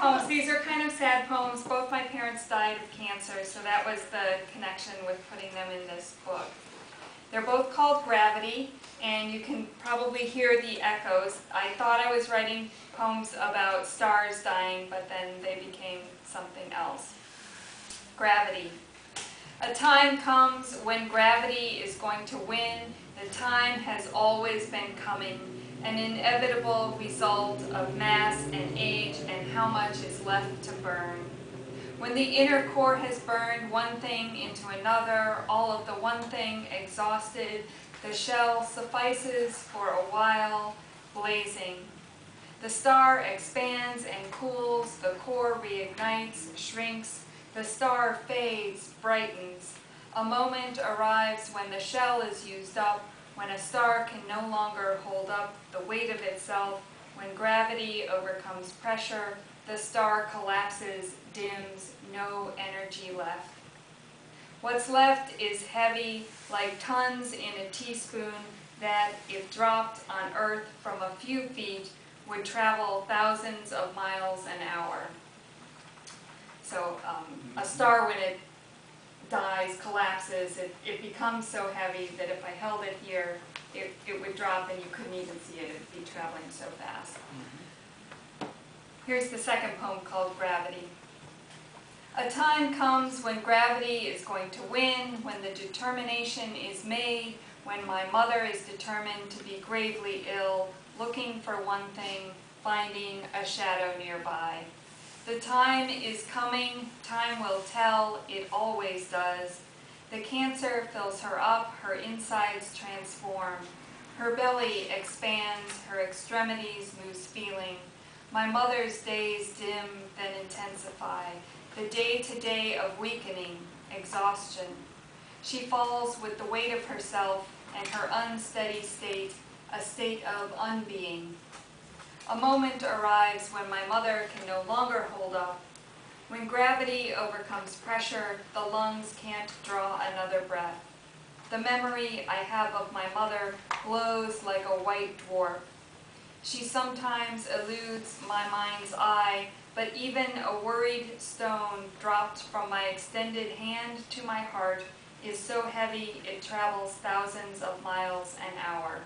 poems. These are kind of sad poems. Both my parents died of cancer, so that was the connection with putting them in this book. They're both called Gravity, and you can probably hear the echoes. I thought I was writing poems about stars dying, but then they became something else. Gravity. A time comes when gravity is going to win. The time has always been coming an inevitable result of mass and age how much is left to burn. When the inner core has burned one thing into another, all of the one thing exhausted, the shell suffices for a while, blazing. The star expands and cools, the core reignites, shrinks, the star fades, brightens. A moment arrives when the shell is used up, when a star can no longer hold up the weight of itself, when gravity overcomes pressure, the star collapses, dims, no energy left. What's left is heavy, like tons in a teaspoon that, if dropped on Earth from a few feet, would travel thousands of miles an hour. So um, a star, when it dies, collapses, it, it becomes so heavy that if I held it here, it, it would drop and you couldn't even see it, it'd be traveling so fast. Mm-hmm. Here's the second poem called Gravity. A time comes when gravity is going to win, when the determination is made, when my mother is determined to be gravely ill, looking for one thing, finding a shadow nearby. The time is coming, time will tell, it always does. The cancer fills her up, her insides transform. Her belly expands, her extremities lose feeling. My mother's days dim, then intensify. The day-to-day -day of weakening, exhaustion. She falls with the weight of herself and her unsteady state, a state of unbeing. A moment arrives when my mother can no longer hold up. When gravity overcomes pressure, the lungs can't draw another breath. The memory I have of my mother glows like a white dwarf. She sometimes eludes my mind's eye, but even a worried stone dropped from my extended hand to my heart is so heavy it travels thousands of miles an hour.